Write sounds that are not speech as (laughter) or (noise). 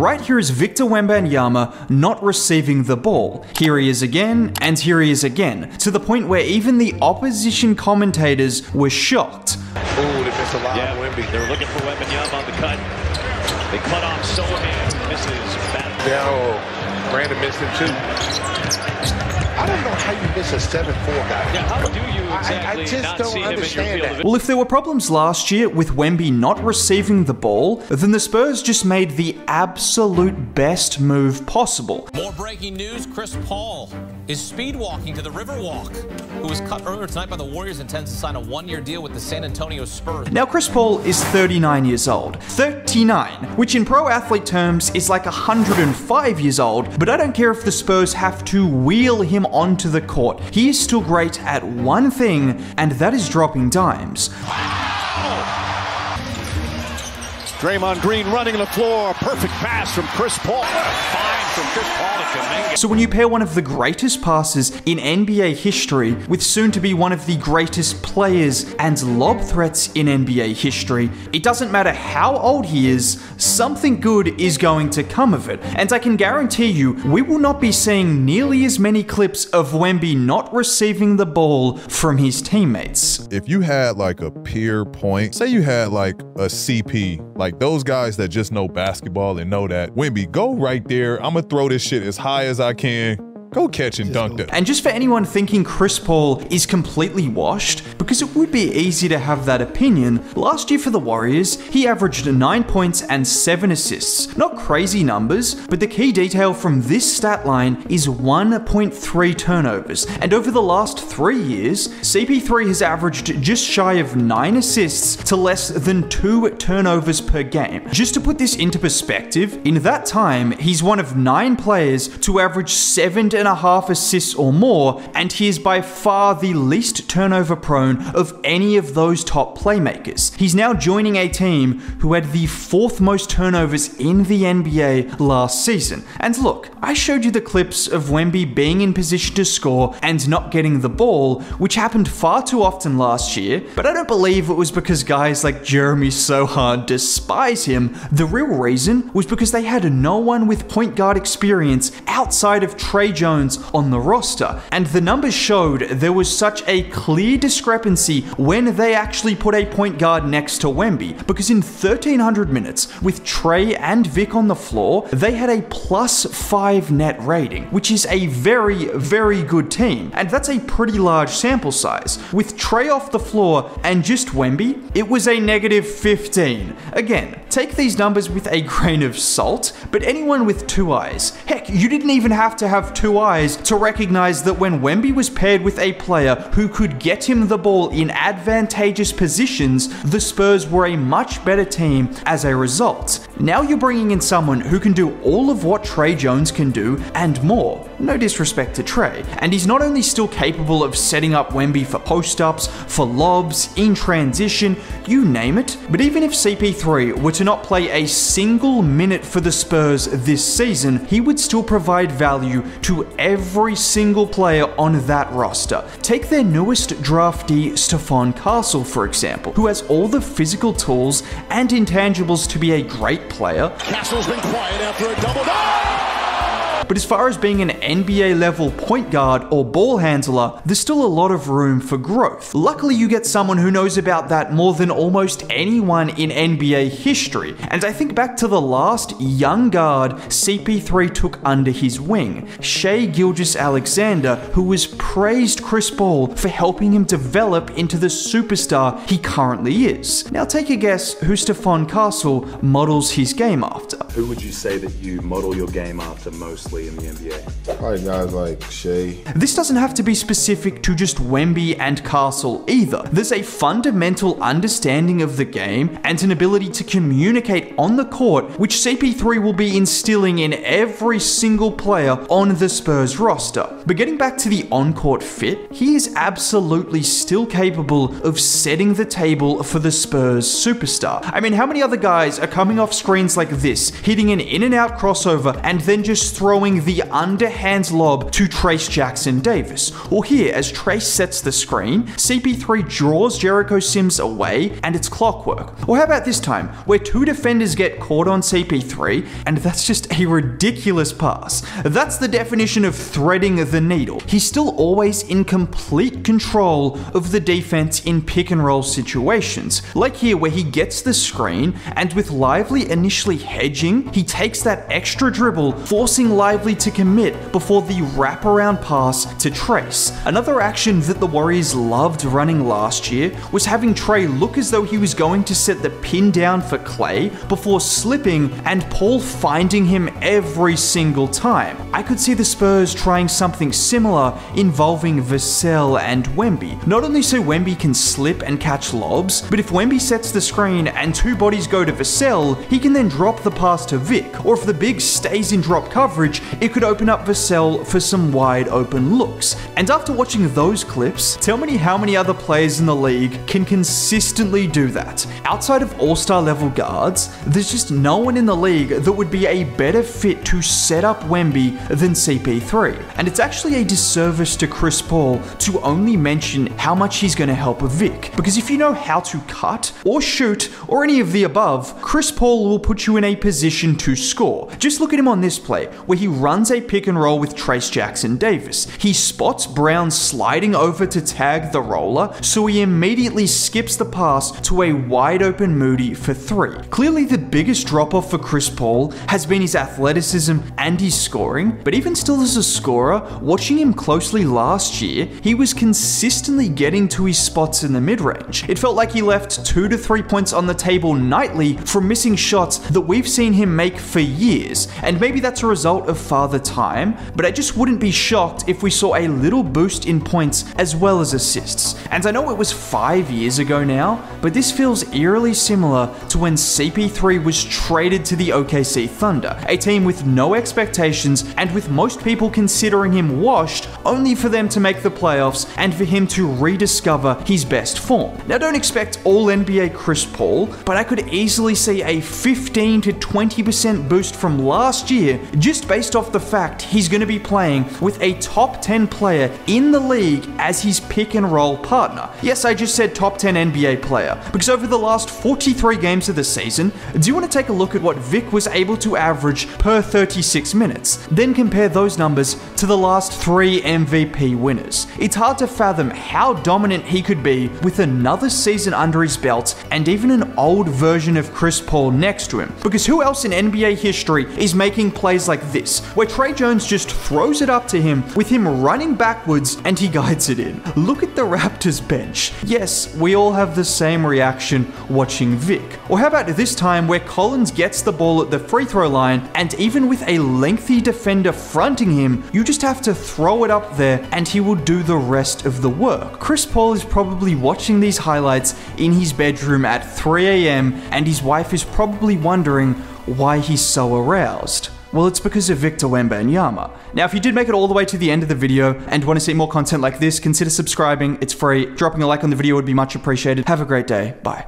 Right here is Victor Wembanyama not receiving the ball. Here he is again, and here he is again, to the point where even the opposition commentators were shocked. Ooh, they missed a lot Yeah, on Wemby. they're looking for Wembanyama on the cut. They cut off Sochan, misses. Bad. Now, Brandon missed him too. I don't know how you miss a 7-4 guy. Yeah, how do you I- I just not don't see him in your understand field that. Well, if there were problems last year with Wemby not receiving the ball, then the Spurs just made the absolute best move possible. More breaking news Chris Paul is speed walking to the Riverwalk, who was cut earlier tonight by the Warriors, and intends to sign a one year deal with the San Antonio Spurs. Now, Chris Paul is 39 years old. 39, which in pro athlete terms is like 105 years old, but I don't care if the Spurs have to wheel him onto the court. He is still great at one thing, and that is dropping dimes. Draymond Green running the floor. Perfect pass from Chris Paul. Fine So when you pair one of the greatest passes in NBA history with soon to be one of the greatest players and lob threats in NBA history, it doesn't matter how old he is, something good is going to come of it. And I can guarantee you, we will not be seeing nearly as many clips of Wemby not receiving the ball from his teammates. if you had like a peer point, say you had like a CP, like those guys that just know basketball and know that, Wemby, go right there. I'm gonna throw this shit as high as I can. Go catch and dunk that. And just for anyone thinking Chris Paul is completely washed, because it would be easy to have that opinion, last year for the Warriors, he averaged 9 points and 7 assists. Not crazy numbers, but the key detail from this stat line is 1.3 turnovers. And over the last 3 years, CP3 has averaged just shy of 9 assists to less than 2 turnovers per game. Just to put this into perspective, in that time, he's one of 9 players to average 7 and a half assists or more, and he is by far the least turnover prone of any of those top playmakers. He's now joining a team who had the fourth most turnovers in the NBA last season. And look, I showed you the clips of Wemby being in position to score and not getting the ball, which happened far too often last year, but I don't believe it was because guys like Jeremy Sochan despise him. The real reason was because they had no one with point guard experience outside of Tre Jones on the roster, and the numbers showed there was such a clear discrepancy when they actually put a point guard next to Wemby, because in 1300 minutes, with Tre and Vic on the floor, they had a plus 5 net rating, which is a very, very good team, and that's a pretty large sample size. With Tre off the floor and just Wemby, it was a negative 15. Again, take these numbers with a (laughs) grain of salt, but anyone with two eyes, heck, you didn't even have to have two eyes to recognize that when Wemby was paired with a player who could get him the ball in advantageous positions, the Spurs were a much better team as a result. Now you're bringing in someone who can do all of what Tre Jones can do and more. No disrespect to Tre. And he's not only still capable of setting up Wemby for post ups, for lobs, in transition, you name it, but even if CP3 were to not play a single minute for the Spurs this season, he would still provide value to every single player on that roster. Take their newest draftee, Stephon Castle, for example, who has all the physical tools and intangibles to be a great player, Castle's been quiet after a double. But as far as being an NBA level point guard or ball handler, there's still a lot of room for growth. Luckily, you get someone who knows about that more than almost anyone in NBA history. And I think back to the last young guard CP3 took under his wing, Shai Gilgeous-Alexander, who was praised Chris Paul for helping him develop into the superstar he currently is. Now take a guess who Stephon Castle models his game after. Who would you say that you model your game after mostly in the NBA? Probably guys like Shai. This doesn't have to be specific to just Wemby and Castle either. There's a fundamental understanding of the game and an ability to communicate on the court, which CP3 will be instilling in every single player on the Spurs roster. But getting back to the on court fit, he is absolutely still capable of setting the table for the Spurs superstar. I mean, how many other guys are coming off screens like this hitting an in and out crossover and then just throwing the underhand lob to Trayce Jackson Davis. Or here, as Trayce sets the screen, CP3 draws Jericho Sims away and it's clockwork. Or how about this time, where two defenders get caught on CP3 and that's just a ridiculous pass. That's the definition of threading the needle. He's still always in complete control of the defense in pick and roll situations. Like here, where he gets the screen and with Lively initially hedging, he takes that extra dribble, forcing Lively to commit before the wraparound pass to Trayce. Another action that the Warriors loved running last year was having Trey look as though he was going to set the pin down for Klay before slipping and Paul finding him every single time. I could see the Spurs trying something similar involving Vassell and Wemby. Not only so Wemby can slip and catch lobs, but if Wemby sets the screen and two bodies go to Vassell, he can then drop the pass to Vic, or if the big stays in drop coverage, it could open up Vassell for some wide open looks. And after watching those clips, tell me how many other players in the league can consistently do that. Outside of all-star level guards, there's just no one in the league that would be a better fit to set up Wemby than CP3. And it's actually a disservice to Chris Paul to only mention how much he's going to help a Vic. Because if you know how to cut, or shoot, or any of the above, Chris Paul will put you in a position to score. Just look at him on this play, where he runs a pick and roll with Trayce Jackson Davis. He spots Brown sliding over to tag the roller, so he immediately skips the pass to a wide open Moody for three. Clearly, the biggest drop off for Chris Paul has been his athleticism and his scoring, but even still as a scorer, watching him closely last year, he was consistently getting to his spots in the mid range. It felt like he left two to three points on the table nightly from missing shots that we've seen him make for years, and maybe that's a result of father time, but I just wouldn't be shocked if we saw a little boost in points as well as assists. And I know it was five years ago now, but this feels eerily similar to when CP3 was traded to the OKC Thunder, a team with no expectations and with most people considering him washed, only for them to make the playoffs and for him to rediscover his best form. Now, don't expect all NBA Chris Paul, but I could easily see a 15 to 20% boost from last year just based off the fact he's going to be playing with a top 10 player in the league as his pick and roll partner. Yes, I just said top 10 NBA player, because over the last 43 games of the season, do you want to take a look at what Vic was able to average per 36 minutes? Then compare those numbers to the last three MVP winners. It's hard to fathom how dominant he could be with another season under his belt and even an old version of Chris Paul next to him. Because who else in NBA history is making plays like this, where Tre Jones just throws it up to him with him running backwards and he guides it in? Look at the Raptors bench. Yes, we all have the same reaction watching Vic. Or how about this time where Collins gets the ball at the free throw line and even with a lengthy defender fronting him, you just have to throw it up there and he will do the rest of the work. Chris Paul is probably watching these highlights in his bedroom at 3 a.m. and his wife is probably wondering why he's so aroused. Well, it's because of Victor Wembanyama. Now, if you did make it all the way to the end of the video and want to see more content like this, consider subscribing. It's free. Dropping a like on the video would be much appreciated. Have a great day. Bye.